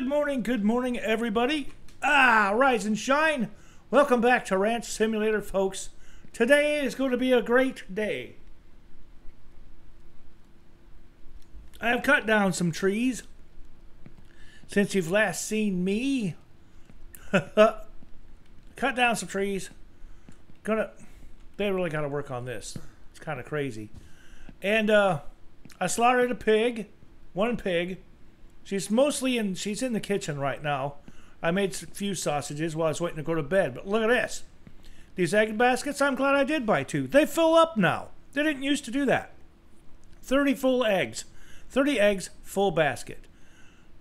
Good morning, good morning, everybody. Ah, rise and shine. Welcome back to Ranch Simulator, folks. Today is going to be a great day. I have cut down some trees since you've last seen me. cut down some trees. Gonna, they really got to work on this. It's kind of crazy. And uh, I slaughtered a pig, one pig. She's mostly in. She's in the kitchen right now. I made a few sausages while I was waiting to go to bed. But look at this. These egg baskets. I'm glad I did buy two. They fill up now. They didn't used to do that. Thirty full eggs. Thirty eggs, full basket.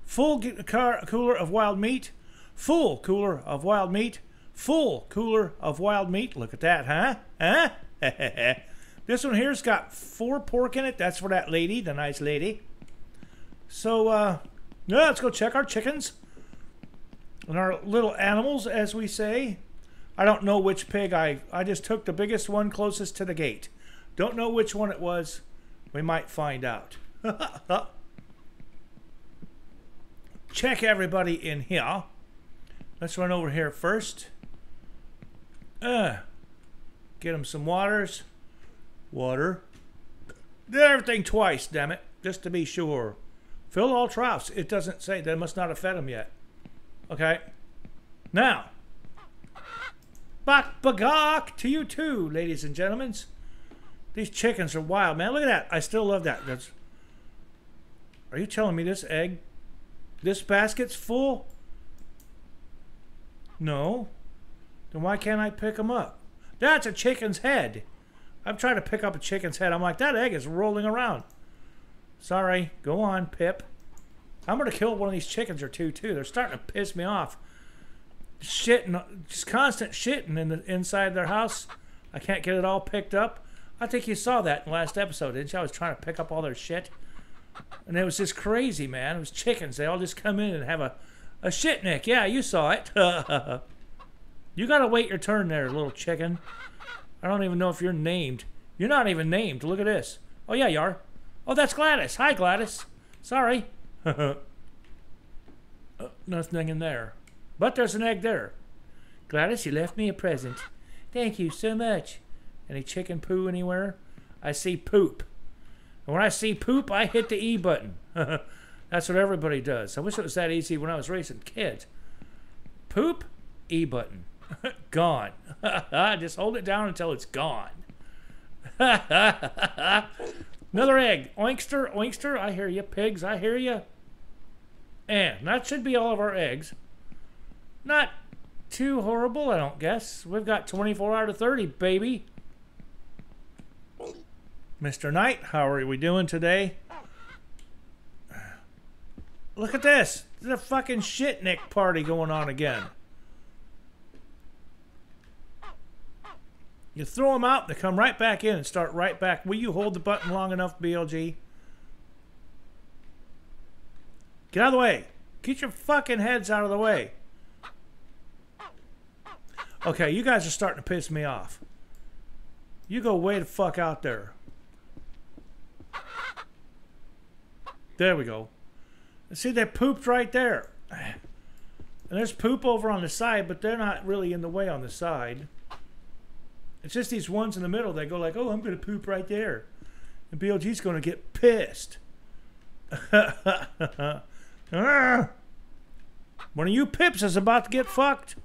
Full car, cooler of wild meat. Full cooler of wild meat. Full cooler of wild meat. Look at that, huh? Huh? this one here's got four pork in it. That's for that lady, the nice lady. So, uh, yeah, let's go check our chickens and our little animals, as we say. I don't know which pig I. I just took the biggest one closest to the gate. Don't know which one it was. We might find out. check everybody in here. Let's run over here first. Uh, get them some waters. Water. Did everything twice, damn it, just to be sure. Fill all troughs. It doesn't say. They must not have fed them yet. Okay. Now. Bak bagak to you too, ladies and gentlemen. These chickens are wild, man. Look at that. I still love that. That's. Are you telling me this egg, this basket's full? No. Then why can't I pick them up? That's a chicken's head. I'm trying to pick up a chicken's head. I'm like, that egg is rolling around. Sorry. Go on, Pip. I'm going to kill one of these chickens or two, too. They're starting to piss me off. Shitting, just constant shitting in the inside their house. I can't get it all picked up. I think you saw that in the last episode, didn't you? I was trying to pick up all their shit. And it was just crazy, man. It was chickens. They all just come in and have a, a shit nick. Yeah, you saw it. you got to wait your turn there, little chicken. I don't even know if you're named. You're not even named. Look at this. Oh, yeah, you are. Oh, that's Gladys. Hi, Gladys. Sorry. oh, nothing in there. But there's an egg there. Gladys, you left me a present. Thank you so much. Any chicken poo anywhere? I see poop. And when I see poop, I hit the E button. That's what everybody does. I wish it was that easy when I was raising kids. Poop, E button. gone. Just hold it down until it's gone. Another egg. Oinkster, oinkster, I hear you. Pigs, I hear you. And that should be all of our eggs. Not too horrible, I don't guess. We've got 24 out of 30, baby. Mr. Knight, how are we doing today? Look at this. There's a fucking shitnik party going on again. You throw them out, they come right back in and start right back. Will you hold the button long enough, BLG? Get out of the way. Get your fucking heads out of the way. Okay, you guys are starting to piss me off. You go way the fuck out there. There we go. See, they pooped right there. And there's poop over on the side, but they're not really in the way on the side. It's just these ones in the middle that go like, oh, I'm going to poop right there. And BLG's going to get pissed. Ah! One of you pips is about to get fucked.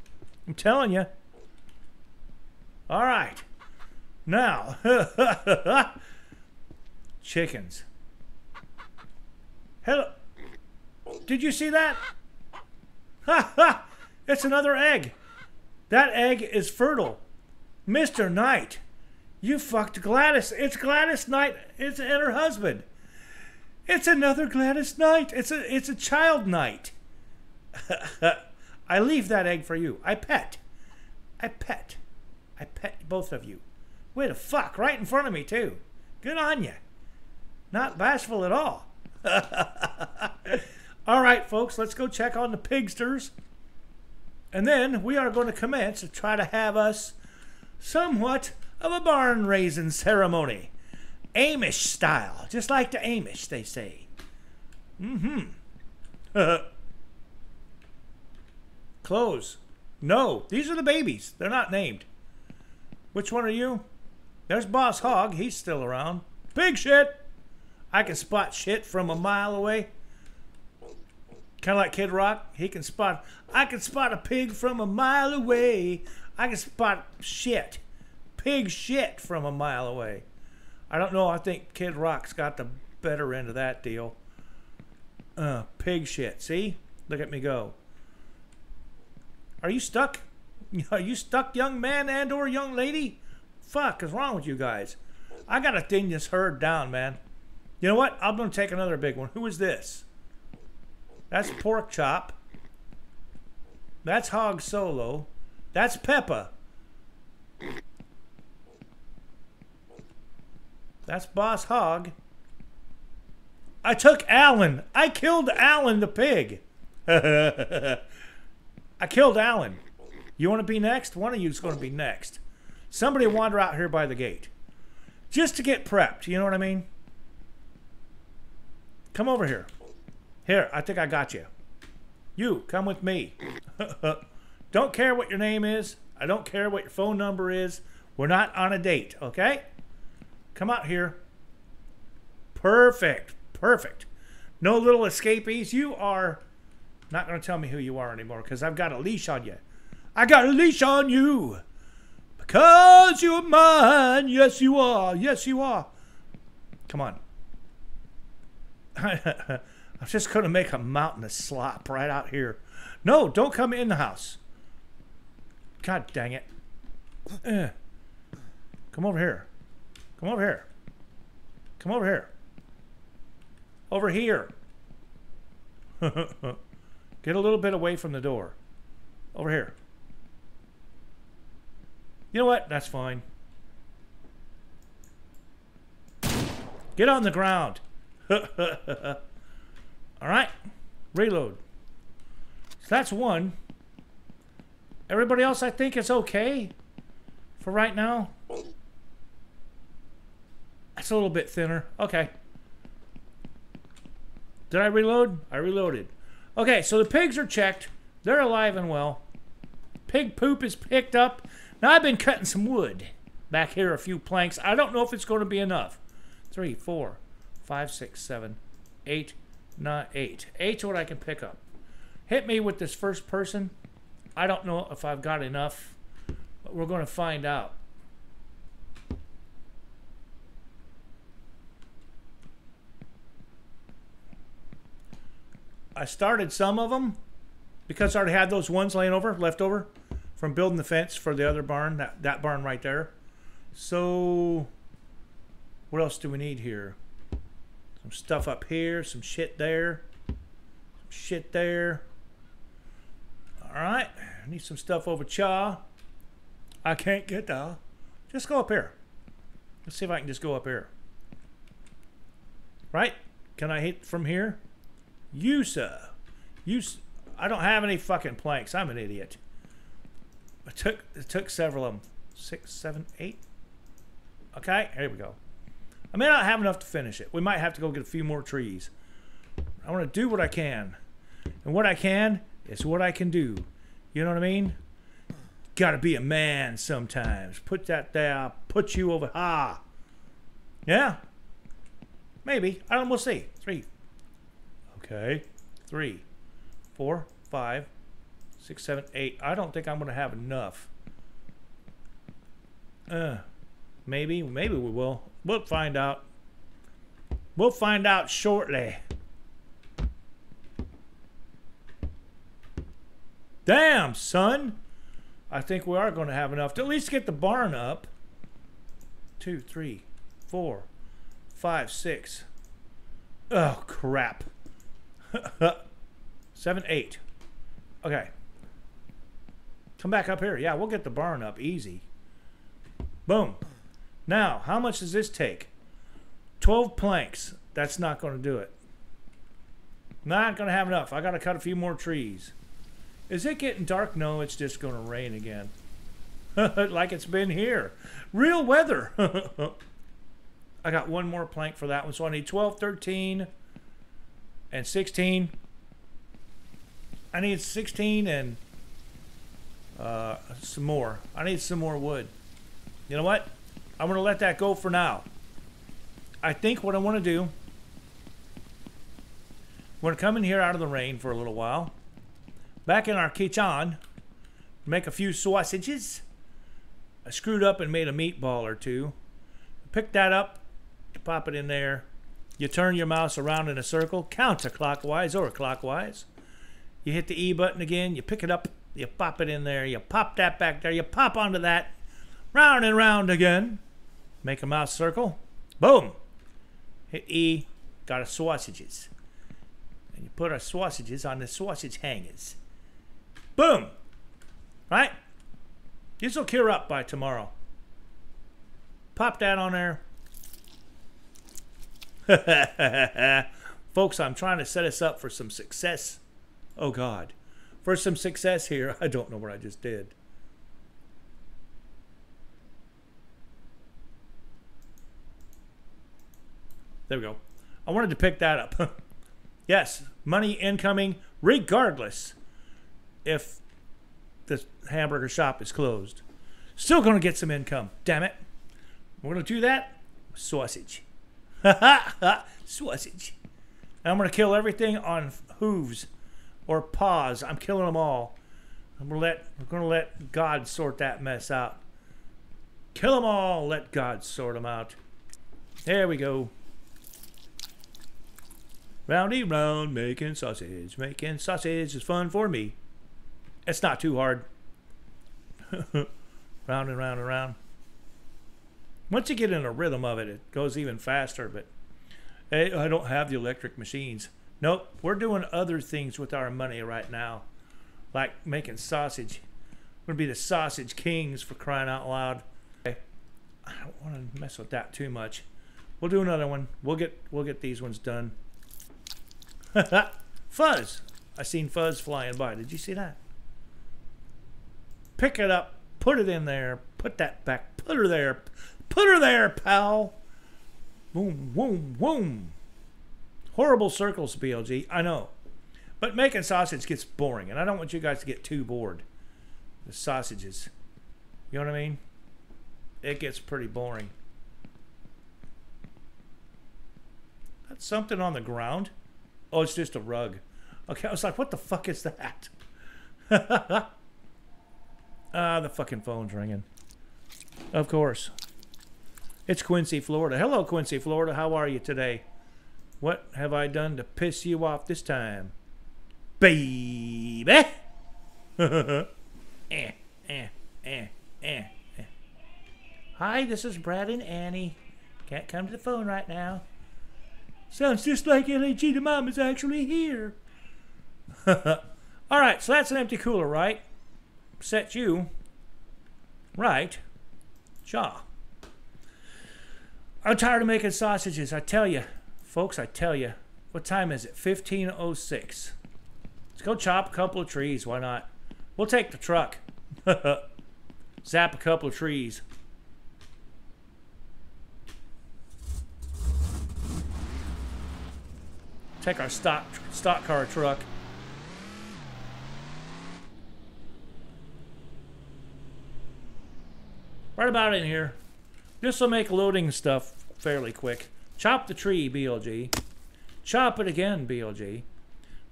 I'm telling you. All right. Now, chickens. Hello. Did you see that? Ha ha! It's another egg. That egg is fertile. Mr. Knight, you fucked Gladys. It's Gladys Knight. It's and her husband. It's another Gladys Knight. It's a it's a child Knight. I leave that egg for you. I pet. I pet. I pet both of you. Way to fuck, right in front of me too. Good on you. Not bashful at all. all right, folks, let's go check on the pigsters. And then we are going to commence to try to have us somewhat of a barn raising ceremony. Amish style, just like the Amish, they say. Mm-hmm. Clothes. No, these are the babies. They're not named. Which one are you? There's Boss Hog. He's still around. Pig shit. I can spot shit from a mile away. Kind of like Kid Rock. He can spot. I can spot a pig from a mile away. I can spot shit. Pig shit from a mile away. I don't know. I think Kid Rock's got the better end of that deal. Uh, pig shit. See? Look at me go. Are you stuck? Are you stuck, young man and or young lady? Fuck is wrong with you guys? I gotta thin this herd down, man. You know what? I'm gonna take another big one. Who is this? That's pork chop. That's hog solo. That's Peppa. That's Boss Hog. I took Alan. I killed Alan the pig. I killed Alan. You want to be next? One of you is going to be next. Somebody wander out here by the gate. Just to get prepped. You know what I mean? Come over here. Here, I think I got you. You, come with me. don't care what your name is. I don't care what your phone number is. We're not on a date, okay? Come out here. Perfect. Perfect. No little escapees. You are not going to tell me who you are anymore because I've got a leash on you. I got a leash on you. Because you're mine. Yes, you are. Yes, you are. Come on. I'm just going to make a mountain of slop right out here. No, don't come in the house. God dang it. Come over here. Come over here. Come over here. Over here. Get a little bit away from the door. Over here. You know what? That's fine. Get on the ground. All right. Reload. So that's one. Everybody else, I think, is okay for right now. That's a little bit thinner. Okay. Did I reload? I reloaded. Okay, so the pigs are checked. They're alive and well. Pig poop is picked up. Now, I've been cutting some wood. Back here, a few planks. I don't know if it's going to be enough. Three, four, five, six, seven, eight, nine, eight. Eight's what I can pick up. Hit me with this first person. I don't know if I've got enough, but we're going to find out. I started some of them because I already had those ones laying over, left over from building the fence for the other barn, that, that barn right there. So, what else do we need here? Some stuff up here, some shit there, some shit there. All right, I need some stuff over Cha. I can't get there. Just go up here. Let's see if I can just go up here. Right? Can I hit from here? You, sir. You, I don't have any fucking planks. I'm an idiot. It took, it took several of them. Six, seven, eight. Okay, here we go. I may not have enough to finish it. We might have to go get a few more trees. I want to do what I can. And what I can is what I can do. You know what I mean? Gotta be a man sometimes. Put that there. Put you over. Ah. Yeah. Maybe. I don't. know. We'll see. Three, Okay. Three, four, five, six, seven, eight. I don't think I'm to have enough. Uh, maybe, maybe we will. We'll find out. We'll find out shortly. Damn, son. I think we are going to have enough to at least get the barn up. Two, three, four, five, six. Oh, crap. Seven, eight. Okay. Come back up here. Yeah, we'll get the barn up easy. Boom. Now, how much does this take? 12 planks. That's not going to do it. Not going to have enough. I got to cut a few more trees. Is it getting dark? No, it's just going to rain again. like it's been here. Real weather. I got one more plank for that one. So I need 12, 13, and 16. I need 16 and Uh, some more. I need some more wood. You know what? I'm going to let that go for now. I think what I want to do, I'm going to come in here out of the rain for a little while. Back in our kitchen, make a few sausages. I screwed up and made a meatball or two. Pick that up, pop it in there. You turn your mouse around in a circle, counterclockwise or clockwise. You hit the E button again, you pick it up, you pop it in there, you pop that back there, you pop onto that, round and round again. Make a mouse circle. Boom. Hit E, got our sausages. And you put our sausages on the sausage hangers. Boom. Right? This will cure up by tomorrow. Pop that on there. Folks, I'm trying to set us up for some success. Oh, God. For some success here. I don't know what I just did. There we go. I wanted to pick that up. yes, money incoming regardless if the hamburger shop is closed. Still going to get some income. Damn it. We're going to do that. Sausage. Sausage. And I'm going to kill everything on hooves or paws. I'm killing them all. I'm to let we're going to let God sort that mess out. Kill them all. Let God sort them out. There we go. Roundy round, making sausage. Making sausage is fun for me. It's not too hard. round and round and round. Once you get in a rhythm of it, it goes even faster. But hey, I don't have the electric machines. Nope, we're doing other things with our money right now, like making sausage. We're gonna be the sausage kings for crying out loud. I don't want to mess with that too much. We'll do another one. We'll get we'll get these ones done. Fuzz. I seen Fuzz flying by. Did you see that? Pick it up. Put it in there. Put that back. Put her there. Put her there, pal. Boom, boom, boom. Horrible circles, BLG. I know. But making sausage gets boring, and I don't want you guys to get too bored. The sausages. You know what I mean? It gets pretty boring. That's something on the ground. Oh, it's just a rug. Okay, I was like, what the fuck is that? ah, the fucking phone's ringing. Of course. It's Quincy, Florida. Hello, Quincy, Florida. How are you today? What have I done to piss you off this time? Baby! eh, eh, eh, eh, eh. Hi, this is Brad and Annie. Can't come to the phone right now. Sounds just like LAG the mom is actually here. All right, so that's an empty cooler, right? Set you right. Shaw. I'm tired of making sausages, I tell you. Folks, I tell you. What time is it? 1506. Let's go chop a couple of trees. Why not? We'll take the truck. Zap a couple of trees. Take our stock stock car truck. Right about in here. This will make loading stuff fairly quick. Chop the tree, BLG. Chop it again, BLG.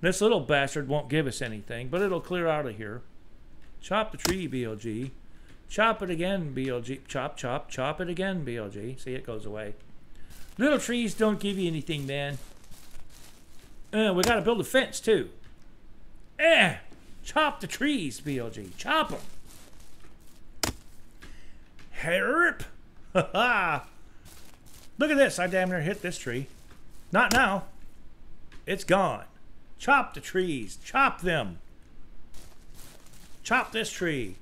This little bastard won't give us anything, but it'll clear out of here. Chop the tree, BLG. Chop it again, BLG. Chop, chop, chop it again, BLG. See, it goes away. Little trees don't give you anything, man. Uh, we got to build a fence, too. Eh! Chop the trees, BLG. Chop them. Herp! Ha ha! Look at this. I damn near hit this tree. Not now. It's gone. Chop the trees. Chop them. Chop this tree.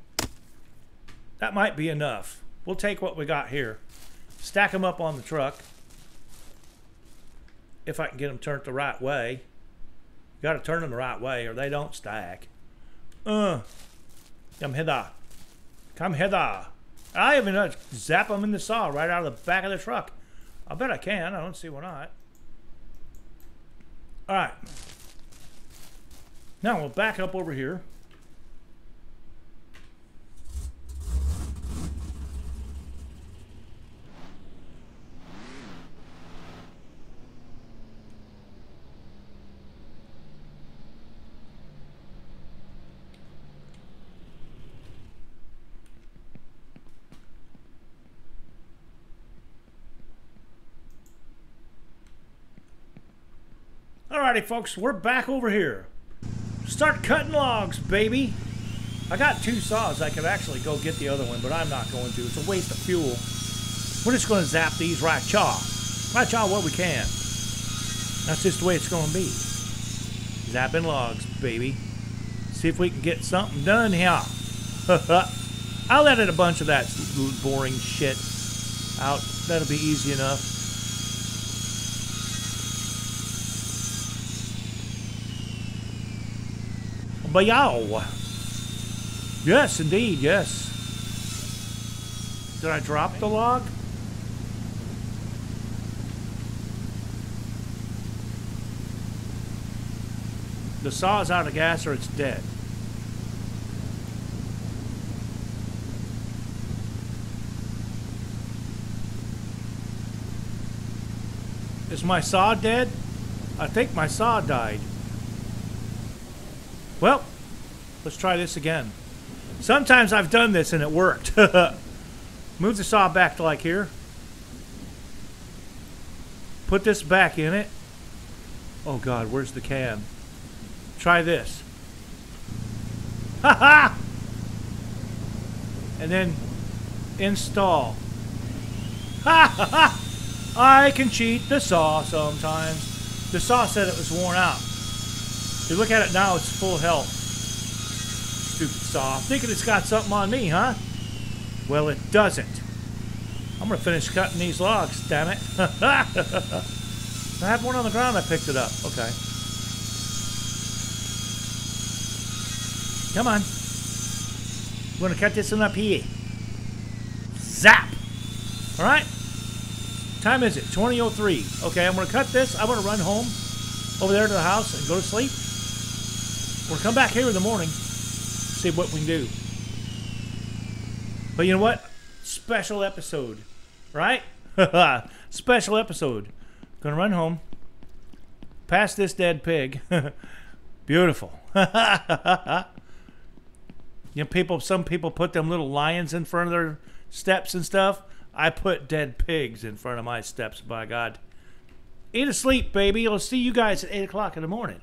That might be enough. We'll take what we got here. Stack them up on the truck if I can get them turned the right way. You got to turn them the right way or they don't stack. Uh, come hither. Come hither. I even uh, zap them in the saw right out of the back of the truck. I bet I can. I don't see why not. All right. Now we'll back up over here. Alrighty, folks, we're back over here. Start cutting logs, baby. I got two saws. I could actually go get the other one, but I'm not going to. It's a waste of fuel. We're just going to zap these right chaw. Right chaw what we can. That's just the way it's going to be. Zapping logs, baby. See if we can get something done here. I'll edit a bunch of that boring shit out. That'll be easy enough. But yow. Yes, indeed, yes. Did I drop the log? The saw is out of gas or it's dead. Is my saw dead? I think my saw died. Well, let's try this again. Sometimes I've done this and it worked. Move the saw back to like here. Put this back in it. Oh God, where's the can? Try this. Ha ha! And then install. Ha ha ha! I can cheat the saw sometimes. The saw said it was worn out. You look at it now, it's full health. Stupid saw. Thinking it's got something on me, huh? Well, it doesn't. I'm gonna finish cutting these logs, damn it. I have one on the ground, I picked it up. Okay. Come on. We're gonna cut this one up here. Zap! Alright? Time is it? 2003. Okay, I'm gonna cut this. I'm gonna run home over there to the house and go to sleep. We'll come back here in the morning, see what we can do. But you know what? Special episode, right? Special episode. Gonna run home, past this dead pig. Beautiful. you know, people. Some people put them little lions in front of their steps and stuff. I put dead pigs in front of my steps. By God, eat a sleep, baby. I'll see you guys at eight o'clock in the morning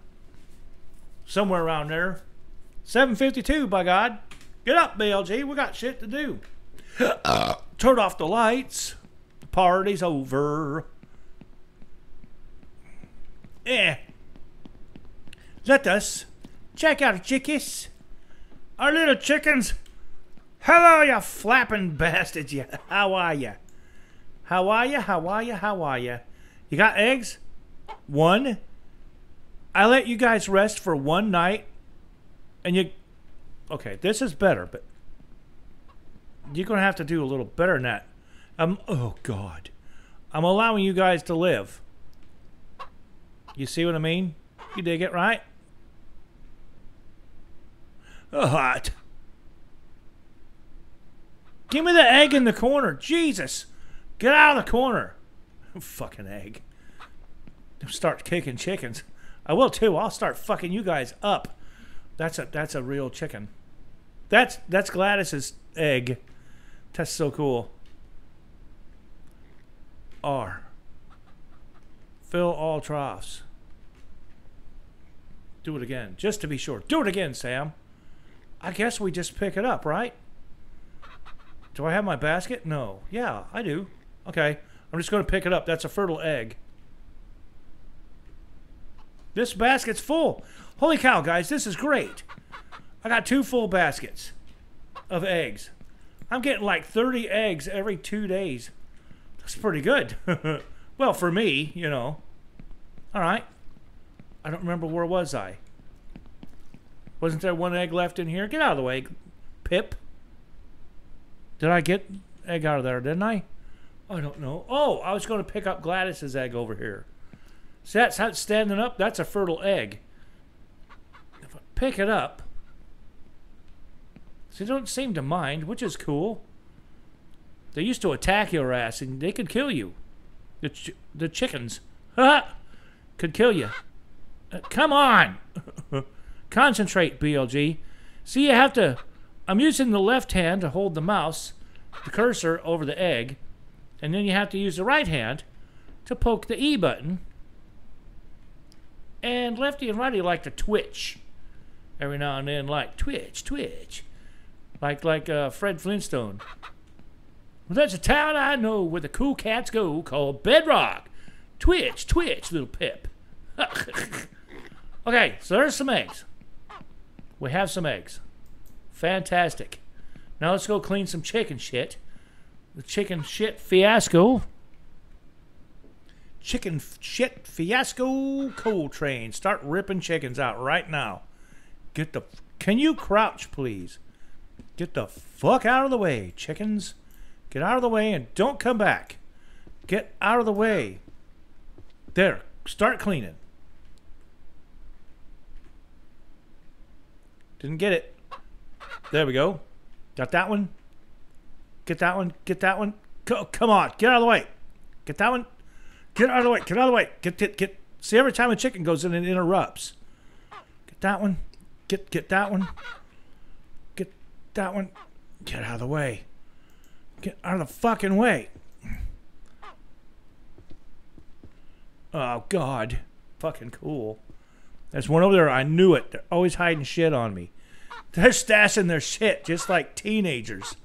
somewhere around there. 752, by God. Get up, BLG. We got shit to do. Uh, turn off the lights. The party's over. Eh. Let us check out chickies. Our little chickens. Hello, you flapping bastards. You. How are you? How are you? How are you? How are you? You got eggs? One. I let you guys rest for one night, and you. Okay, this is better, but you're gonna have to do a little better than that. I'm. Oh God, I'm allowing you guys to live. You see what I mean? You dig it, right? Hot. Give me the egg in the corner. Jesus. Get out of the corner. Fucking egg. Start kicking chickens. I will too. I'll start fucking you guys up. That's a that's a real chicken. That's that's Gladys's egg. That's so cool. R. Fill all troughs. Do it again, just to be sure. Do it again, Sam. I guess we just pick it up, right? Do I have my basket? No. Yeah, I do. Okay. I'm just going to pick it up. That's a fertile egg. This basket's full. Holy cow, guys, this is great. I got two full baskets of eggs. I'm getting like 30 eggs every two days. That's pretty good. well, for me, you know. All right. I don't remember where was I. Wasn't there one egg left in here? Get out of the way, Pip. Did I get egg out of there, didn't I? I don't know. Oh, I was going to pick up Gladys's egg over here. See, that's how it's standing up. That's a fertile egg. If I pick it up, so they don't seem to mind, which is cool. They used to attack your ass, and they could kill you. The ch the chickens, could kill you. Uh, come on, concentrate, BLG. See, you have to. I'm using the left hand to hold the mouse, the cursor over the egg, and then you have to use the right hand to poke the E button And lefty and righty like to twitch every now and then, like twitch, twitch, like like uh, Fred Flintstone. Well, that's a town I know where the cool cats go called Bedrock. Twitch, twitch, little pip. okay, so there's some eggs. We have some eggs. Fantastic. Now let's go clean some chicken shit. The chicken shit fiasco. Chicken shit fiasco coal train. Start ripping chickens out right now. Get the. Can you crouch, please? Get the fuck out of the way, chickens. Get out of the way and don't come back. Get out of the way. There. Start cleaning. Didn't get it. There we go. Got that one. Get that one. Get that one. Come on. Get out of the way. Get that one. Get out of the way. Get out of the way. Get get get. See, every time a chicken goes in, it interrupts. Get that one. Get get that one. Get that one. Get out of the way. Get out of the fucking way. Oh God. Fucking cool. There's one over there. I knew it. They're always hiding shit on me. They're stashing their shit just like teenagers.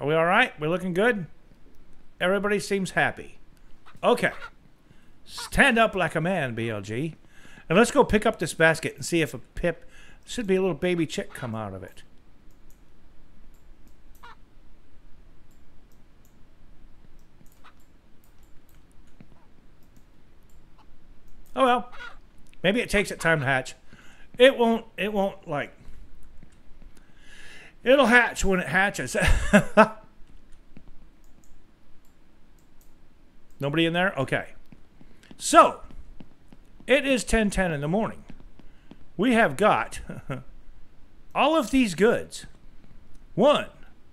Are we all right? We're looking good? Everybody seems happy. Okay. Stand up like a man, BLG. And let's go pick up this basket and see if a pip should be a little baby chick come out of it. Oh well. Maybe it takes it time to hatch. It won't it won't like It'll hatch when it hatches. Nobody in there? Okay. So, it is 10:10 in the morning. We have got all of these goods. One,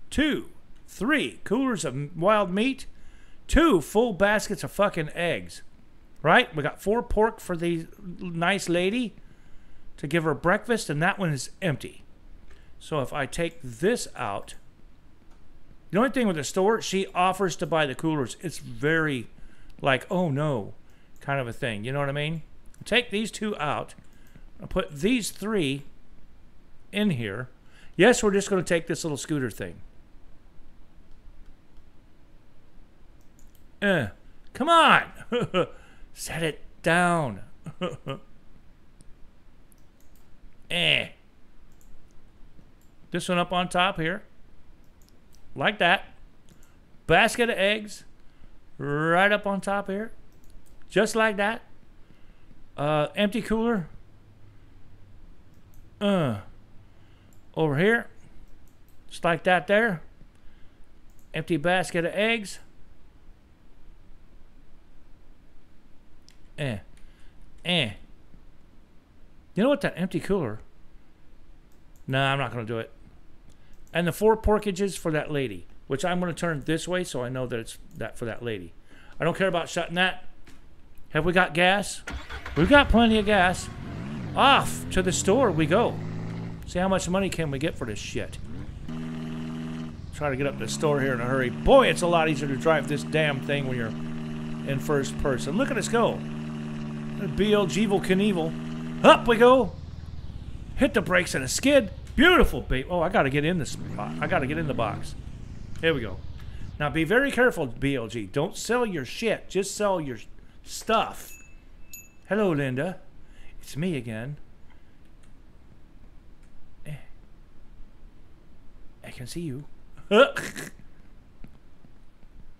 two, three coolers of wild meat, two full baskets of fucking eggs. Right? We got four pork for the nice lady to give her breakfast, and that one is empty. So if I take this out, the only thing with the store, she offers to buy the coolers. It's very like, oh no, kind of a thing. You know what I mean? Take these two out. I'll put these three in here. Yes, we're just going to take this little scooter thing. Uh, come on. Set it down. eh. This one up on top here. Like that. Basket of eggs. Right up on top here. Just like that. Uh, empty cooler. Uh, over here. Just like that there. Empty basket of eggs. Eh. Eh. You know what? That empty cooler. No, I'm not going to do it and the four porkages for that lady, which I'm going to turn this way so I know that it's that for that lady. I don't care about shutting that. Have we got gas? We've got plenty of gas. Off to the store we go. See how much money can we get for this shit. Try to get up to the store here in a hurry. Boy, it's a lot easier to drive this damn thing when you're in first person. Look at us go. BLG Knievel. Up we go. Hit the brakes and a skid. Beautiful, babe. Oh, I got to get in this. I got to get in the box. Here we go. Now, be very careful, BLG. Don't sell your shit. Just sell your stuff. Hello, Linda. It's me again. Eh. I can see you.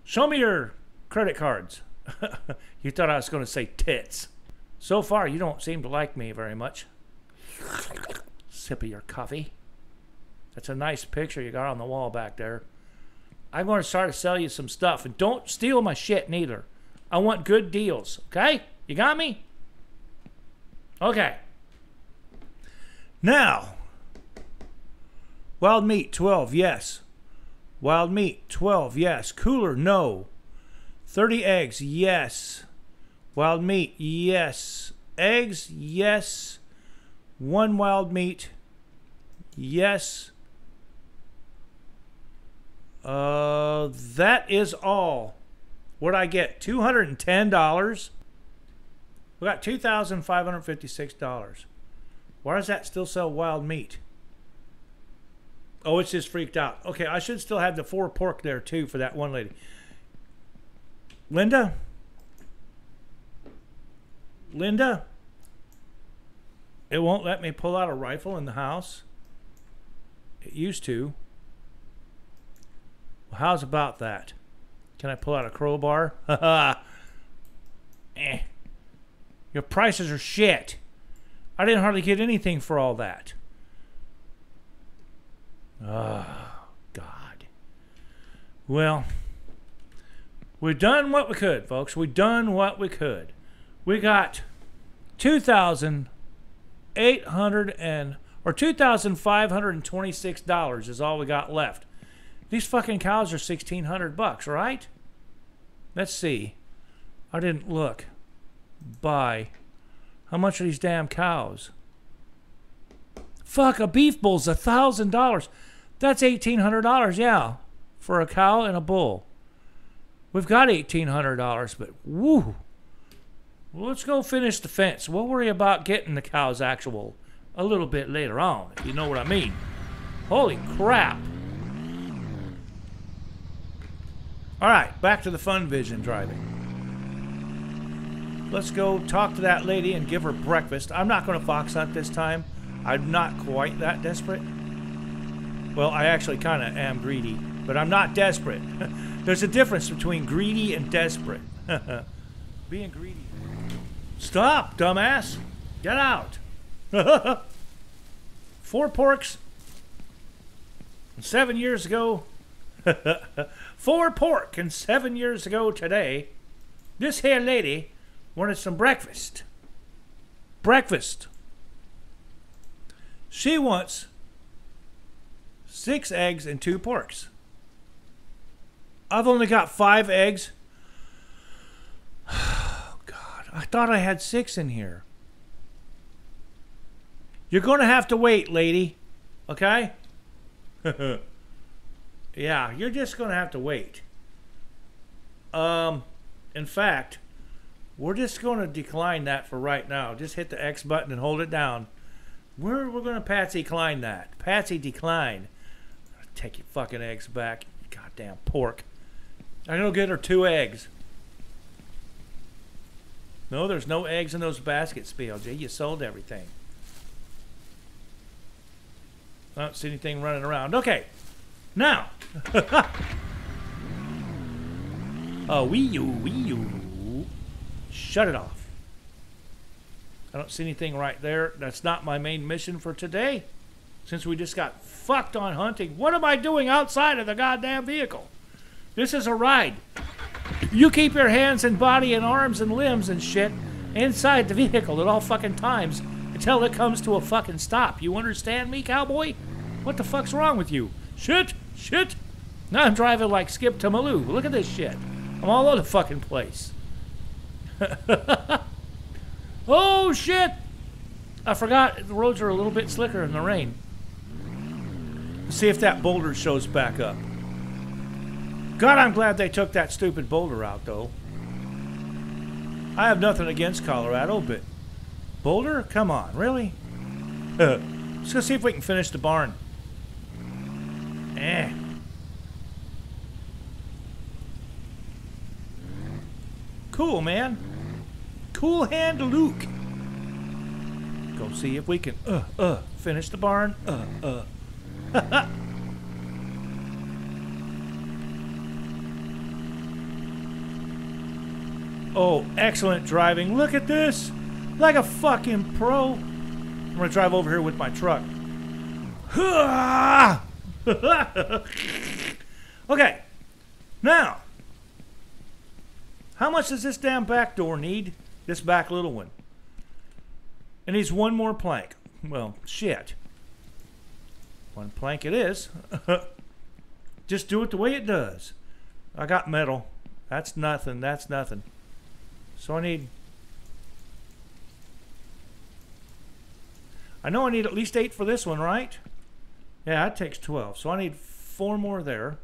Show me your credit cards. you thought I was going to say tits. So far, you don't seem to like me very much sip of your coffee. That's a nice picture you got on the wall back there. I'm going to start to sell you some stuff. And don't steal my shit neither. I want good deals. Okay? You got me? Okay. Now, wild meat 12, yes. Wild meat 12, yes. Cooler, no. 30 eggs, yes. Wild meat, yes. Eggs, yes. One wild meat, Yes. Uh, that is all What'd I get? $210? We got $2,556. Why does that still sell wild meat? Oh, it's just freaked out. Okay, I should still have the four pork there too for that one lady. Linda? Linda? It won't let me pull out a rifle in the house. It used to. Well, how's about that? Can I pull out a crowbar? Ha eh. Your prices are shit. I didn't hardly get anything for all that. Oh, God. Well, we've done what we could, folks. We've done what we could. We got 2,800 and or $2,526 is all we got left. These fucking cows are 1600 bucks, right? Let's see. I didn't look. Buy. How much are these damn cows? Fuck, a beef bull's a thousand dollars. That's eighteen hundred dollars, yeah, for a cow and a bull. We've got eighteen hundred dollars, but woo. Well, let's go finish the fence. We'll worry about getting the cows actual a little bit later on, if you know what I mean. Holy crap. All right, back to the fun vision driving. Let's go talk to that lady and give her breakfast. I'm not going to fox hunt this time. I'm not quite that desperate. Well, I actually kind of am greedy, but I'm not desperate. There's a difference between greedy and desperate. Being greedy. Stop, dumbass. Get out. Four porks. Seven years ago. Four pork and seven years ago today. This here lady wanted some breakfast. Breakfast. She wants six eggs and two porks. I've only got five eggs. I thought I had six in here. You're going to have to wait, lady. Okay? yeah, you're just going to have to wait. Um, in fact, we're just going to decline that for right now. Just hit the X button and hold it down. We're, we're going to Patsy decline that. Patsy decline. Take your fucking eggs back. Goddamn pork. I'm going to get her two eggs. No, there's no eggs in those baskets, BLG. You sold everything. I don't see anything running around. Okay. Now. oh, wee you, wee you. Shut it off. I don't see anything right there. That's not my main mission for today. Since we just got fucked on hunting, what am I doing outside of the goddamn vehicle? This is a ride. You keep your hands and body and arms and limbs and shit inside the vehicle at all fucking times until it comes to a fucking stop. You understand me, cowboy? What the fuck's wrong with you? Shit, shit. Now I'm driving like Skip to My Lou. Look at this shit. I'm all over the fucking place. oh shit! I forgot the roads are a little bit slicker in the rain. See if that boulder shows back up. God, I'm glad they took that stupid boulder out, though. I have nothing against Colorado, but Boulder? Come on, really? Let's go see if we can finish the barn. Eh. Cool, man. Cool hand Luke. Go see if we can, uh, uh, finish the barn. Uh, uh. oh, excellent driving. Look at this. Like a fucking pro. I'm going to drive over here with my truck. okay. Now, how much does this damn back door need? This back little one. It needs one more plank. Well, shit. One plank it is. Just do it the way it does. I got metal. That's nothing. That's nothing. So I need... I know I need at least eight for this one, right? Yeah, that takes 12. So I need four more there.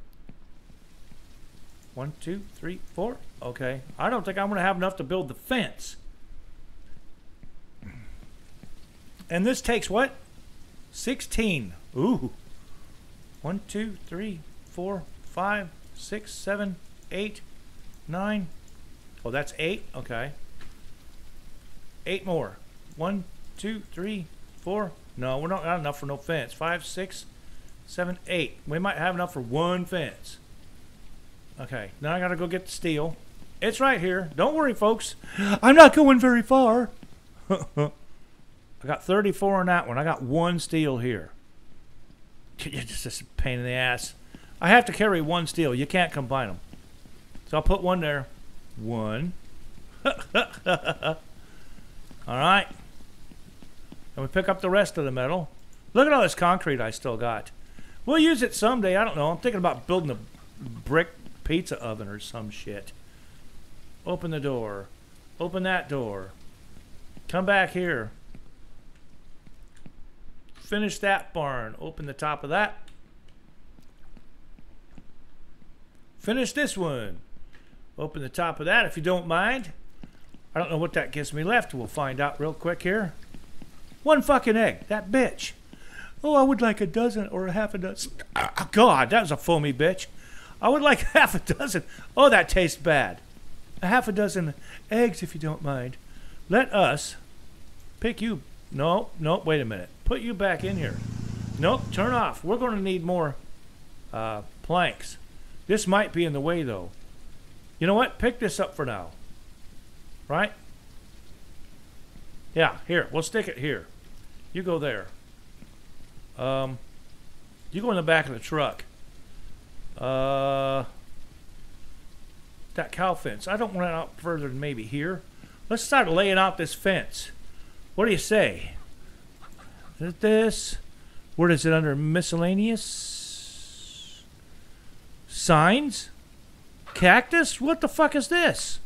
One, two, three, four. Okay. I don't think I'm going to have enough to build the fence. And this takes what? 16. Ooh. One, two, three, four, five, six, seven, eight, nine. Oh, that's eight? Okay. Eight more. One, two, three, four. No, we're not got enough for no fence. Five, six, seven, eight. We might have enough for one fence. Okay, now I gotta go get the steel. It's right here. Don't worry, folks. I'm not going very far. I got 34 on that one. I got one steel here. It's just a pain in the ass. I have to carry one steel. You can't combine them. So I'll put one there. One. All right. And we pick up the rest of the metal. Look at all this concrete I still got. We'll use it someday. I don't know. I'm thinking about building a brick pizza oven or some shit. Open the door. Open that door. Come back here. Finish that barn. Open the top of that. Finish this one. Open the top of that if you don't mind. I don't know what that gives me left. We'll find out real quick here. One fucking egg. That bitch. Oh, I would like a dozen or a half a dozen. Oh, God, that was a foamy bitch. I would like half a dozen. Oh, that tastes bad. A half a dozen eggs, if you don't mind. Let us pick you. No, no, wait a minute. Put you back in here. Nope, turn off. We're going to need more uh, planks. This might be in the way, though. You know what? Pick this up for now. Right? Yeah, here. We'll stick it here. You go there. Um, you go in the back of the truck. Uh, that cow fence. I don't want it out further than maybe here. Let's start laying out this fence. What do you say? Is it this? Where is it under miscellaneous? Signs? Cactus? What the fuck is this?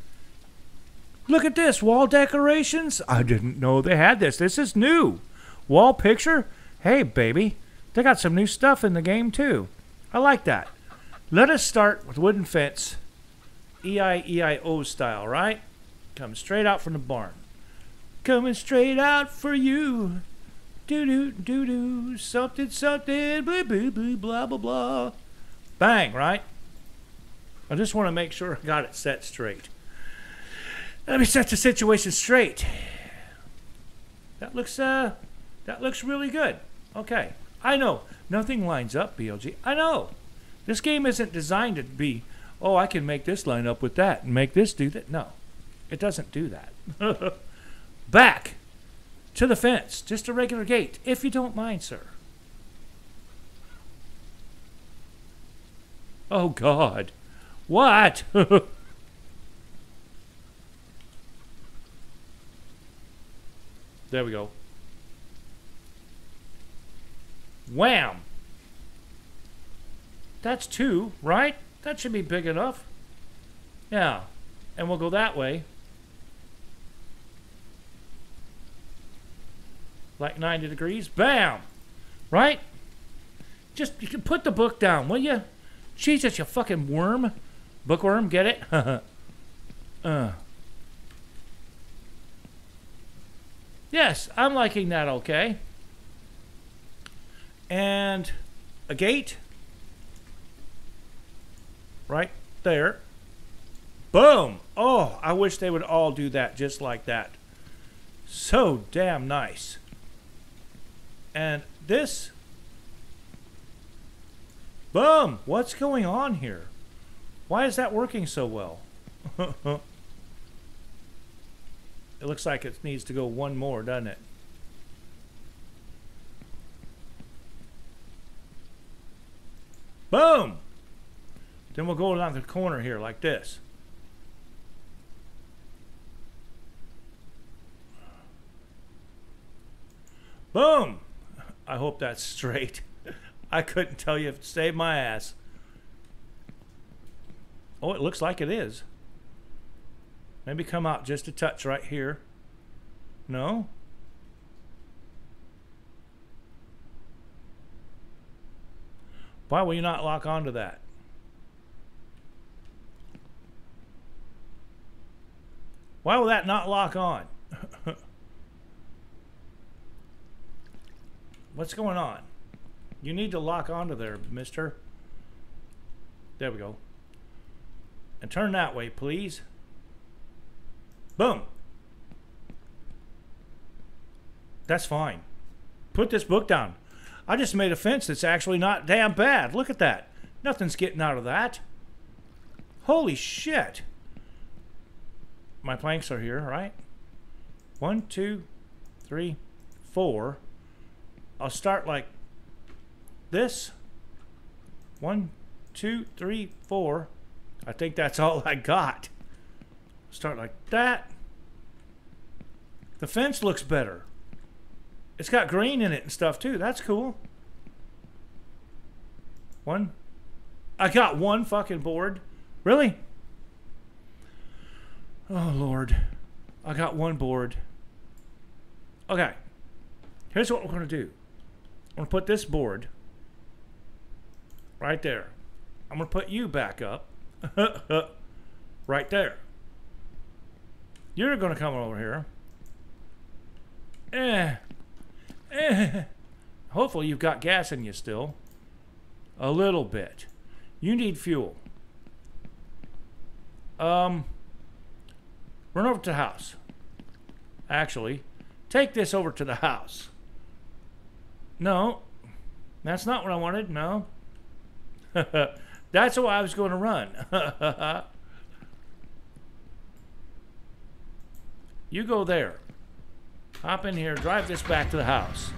Look at this. Wall decorations? I didn't know they had this. This is new. Wall picture? Hey, baby. They got some new stuff in the game, too. I like that. Let us start with wooden fence. E-I-E-I-O style, right? Coming straight out from the barn. Coming straight out for you. Do do do do something something blah blah blah blah blah blah. Bang, right? I just want to make sure I got it set straight. Let me set the situation straight. That looks uh that looks really good. Okay. I know. Nothing lines up, BLG. I know. This game isn't designed to be, oh, I can make this line up with that and make this do that. No. It doesn't do that. Back to the fence. Just a regular gate, if you don't mind, sir. Oh, God. What? there we go. Wham! That's two, right? That should be big enough. Yeah. And we'll go that way. Like 90 degrees. Bam! Right? Just, you can put the book down, will you? Jesus, you fucking worm. Bookworm, get it? uh. Yes, I'm liking that okay. And a gate. Right there. Boom! Oh, I wish they would all do that just like that. So damn nice. And this. Boom! What's going on here? Why is that working so well? it looks like it needs to go one more, doesn't it? Boom! Then we'll go around the corner here like this. Boom! I hope that's straight. I couldn't tell you saved my ass. Oh, it looks like it is. Maybe come out just a touch right here. No? Why will you not lock onto that? Why will that not lock on? What's going on? You need to lock onto there, mister. There we go. And turn that way, please. Boom. That's fine. Put this book down. I just made a fence that's actually not damn bad. Look at that. Nothing's getting out of that. Holy shit. My planks are here, right? One, two, three, four. I'll start like this. One, two, three, four. I think that's all I got. Start like that. The fence looks better. It's got green in it and stuff too. That's cool. One. I got one fucking board. Really? Oh, Lord. I got one board. Okay. Here's what we're going to do. I'm going to put this board right there. I'm going to put you back up right there. You're going to come over here. Eh. Eh. Hopefully you've got gas in you still. A little bit. You need fuel. Um, run over to the house. Actually, take this over to the house. No, that's not what I wanted. No. that's what I was going to run. you go there. Hop in here, drive this back to the house.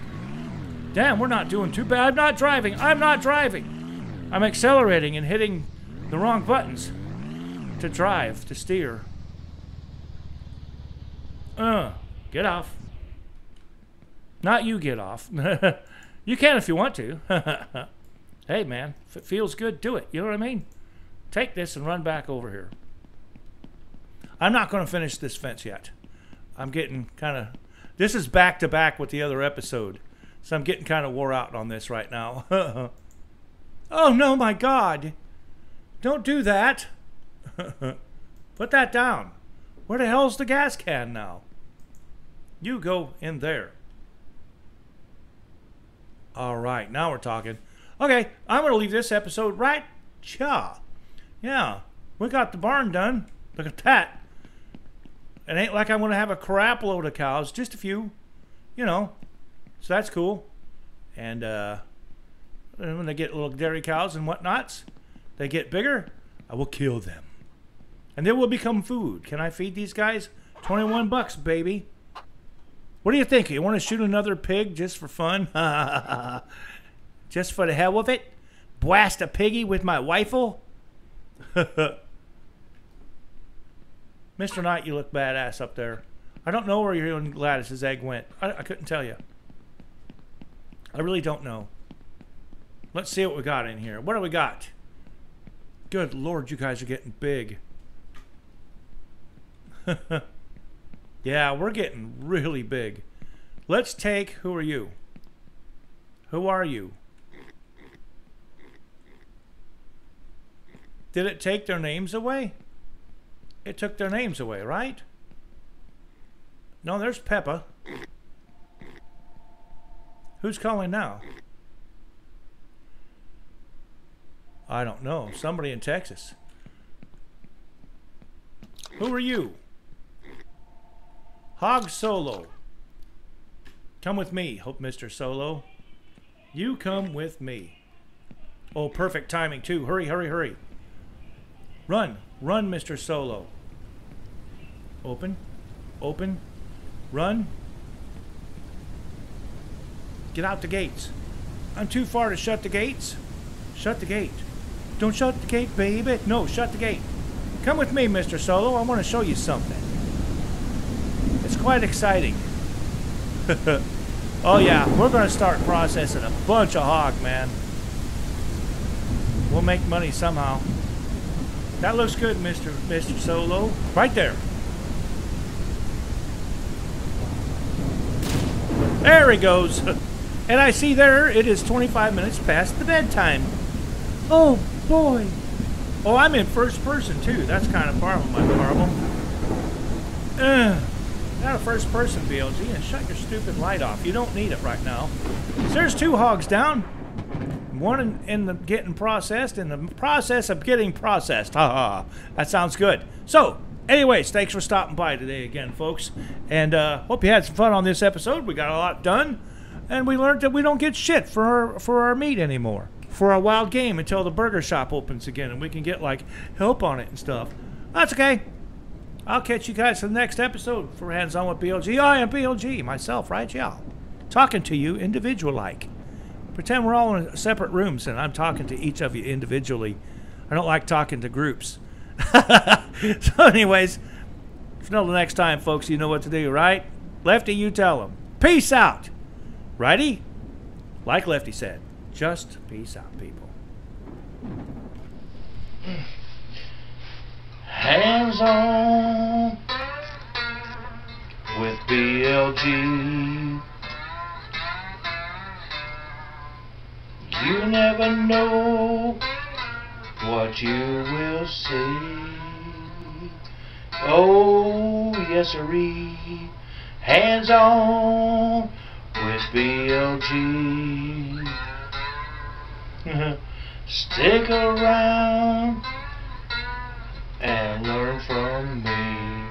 Damn, we're not doing too bad. I'm not driving. I'm not driving. I'm accelerating and hitting the wrong buttons to drive, to steer. Uh, get off. Not you get off. you can if you want to. hey, man, if it feels good, do it. You know what I mean? Take this and run back over here. I'm not going to finish this fence yet. I'm getting kind of. This is back to back with the other episode. So I'm getting kind of wore out on this right now. oh, no, my God. Don't do that. Put that down. Where the hell's the gas can now? You go in there. All right, now we're talking. Okay, I'm going to leave this episode right. Cha. Yeah, we got the barn done. Look at that. It ain't like I'm going to have a crap load of cows, just a few. You know, so that's cool. And uh, when they get little dairy cows and whatnots, they get bigger, I will kill them. And they will become food. Can I feed these guys? 21 bucks, baby. What do you think? You want to shoot another pig just for fun? just for the hell of it? Blast a piggy with my rifle? Mr. Knight, you look badass up there. I don't know where your Gladys's egg went. I, I couldn't tell you. I really don't know. Let's see what we got in here. What do we got? Good lord, you guys are getting big. yeah, we're getting really big. Let's take. Who are you? Who are you? Did it take their names away? It took their names away, right? No, there's Peppa. Who's calling now? I don't know. Somebody in Texas. Who are you? Hog Solo. Come with me, Hope Mr. Solo. You come with me. Oh, perfect timing, too. Hurry, hurry, hurry. Run. Run, Mr. Solo. Open. Open. Run. Get out the gates. I'm too far to shut the gates. Shut the gate. Don't shut the gate, baby. No, shut the gate. Come with me, Mr. Solo. I want to show you something. It's quite exciting. oh, yeah. We're going to start processing a bunch of hog, man. We'll make money somehow. That looks good, Mr. Mr. Solo. Right there. There he goes. And I see there it is 25 minutes past the bedtime. Oh, boy. Oh, I'm in first person, too. That's kind of horrible, my horrible. Uh, not a first person BLG and shut your stupid light off. You don't need it right now. So there's two hogs down. One in, in the getting processed, in the process of getting processed. Ha ha. That sounds good. So, anyways, thanks for stopping by today again, folks. And uh, hope you had some fun on this episode. We got a lot done. And we learned that we don't get shit for our, for our meat anymore. For our wild game until the burger shop opens again and we can get like help on it and stuff. That's okay. I'll catch you guys for the next episode for Hands On with BLG. I am BLG, myself, right, y'all? Talking to you individual like. Pretend we're all in separate rooms and I'm talking to each of you individually. I don't like talking to groups. so, anyways, until the next time, folks, you know what to do, right? Lefty, you tell them. Peace out. Righty? Like Lefty said, just peace out, people. Hands on with BLG. You never know what you will see. Oh, yes, sirree. Hands on with BLG. Stick around and learn from me.